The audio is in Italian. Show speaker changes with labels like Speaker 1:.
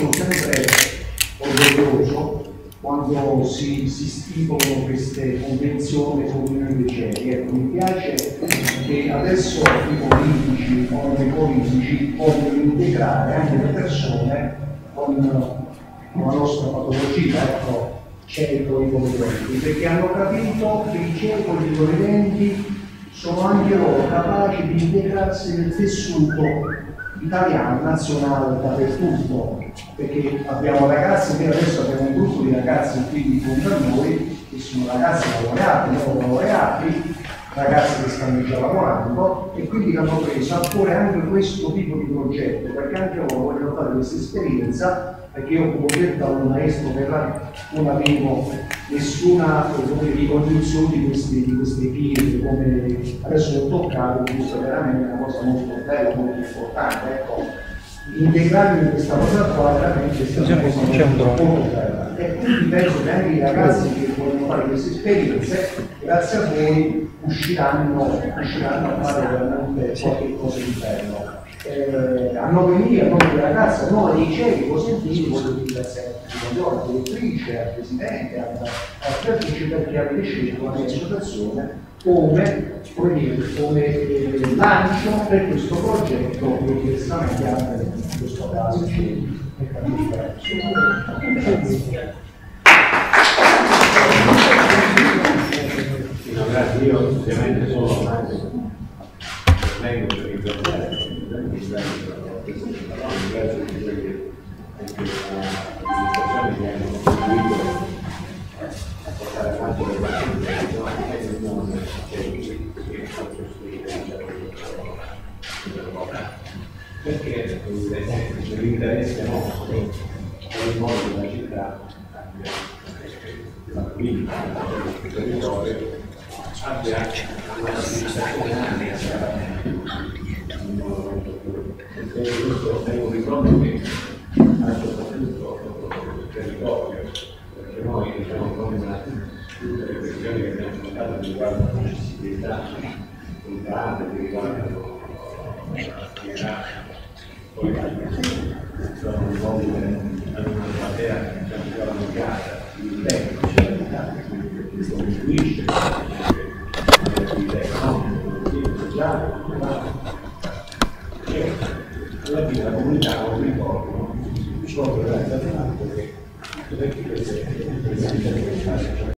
Speaker 1: sono sempre orgoglioso quando si, si stipulano queste convenzioni con i licei. Ecco, mi piace che adesso i politici o i politici vogliono integrare anche le persone con, con la nostra patologia, ecco, cieco i polivalenti, perché hanno capito che i cieco e i sono anche loro capaci di integrarsi nel tessuto italiano, nazionale, dappertutto, perché abbiamo ragazzi, noi adesso abbiamo un gruppo di ragazzi qui di a noi, che sono ragazzi laureati, non laureati, ragazzi che stanno già lavorando e quindi hanno preso a cuore anche questo tipo di progetto, perché anche loro vogliono fare questa esperienza perché io come detto da un maestro per non avevo nessuna ricognizione di queste, di queste pietre, come adesso l'ho toccato, questo è veramente una cosa molto bella, molto importante. Ecco, integrarmi in questa cosa qua veramente molto, molto bella. E quindi penso che anche i ragazzi che vogliono fare queste esperienze, grazie a voi, usciranno, usciranno a fare veramente qualche cosa di bello. Eh, a nome mio, a nome della ragazza, a nome dei ciechi cosentini, voglio ringraziare alla direttrice, al Presidente, alla Creatrice perché avete scelto la mia associazione come, come, dire, come eh, lancio per questo progetto che diversamente anche in questo caso c'è
Speaker 2: Grazie, io ovviamente solo vengo per ringraziare ringrazio di quelli anche l'amministrazione che hanno contribuito a portare avanti le partite e non che sono costruite perché l'interesse nostro è il modo della città la quinta del territorio abbia una amministrazione perché questo è un ritorno che ha soprattutto il territorio, perché noi diciamo con tutte le questioni che abbiamo affrontato riguardano l'accessibilità culturale, che riguardano l'attività, poi sono un po' ad una platea che è ancora negata, il tempo c'è la vita, quindi si costituisce l'attività economica, sociale, culturale. E alla fine la comunità non ricordo, solo per l'altro che tutte queste attività